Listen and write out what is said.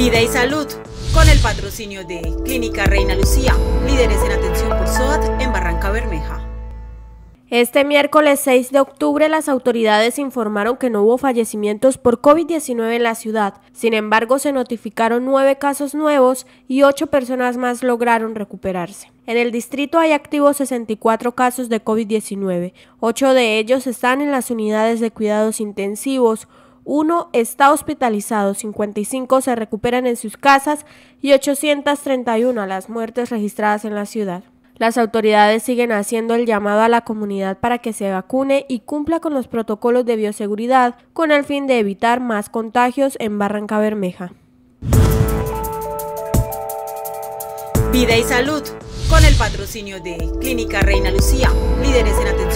Vida y salud, con el patrocinio de Clínica Reina Lucía, líderes en atención por SOAT en Barranca Bermeja. Este miércoles 6 de octubre las autoridades informaron que no hubo fallecimientos por COVID-19 en la ciudad. Sin embargo, se notificaron nueve casos nuevos y ocho personas más lograron recuperarse. En el distrito hay activos 64 casos de COVID-19. Ocho de ellos están en las unidades de cuidados intensivos. Uno está hospitalizado, 55 se recuperan en sus casas y 831 las muertes registradas en la ciudad. Las autoridades siguen haciendo el llamado a la comunidad para que se vacune y cumpla con los protocolos de bioseguridad con el fin de evitar más contagios en Barranca Bermeja. Vida y salud, con el patrocinio de Clínica Reina Lucía, líderes en atención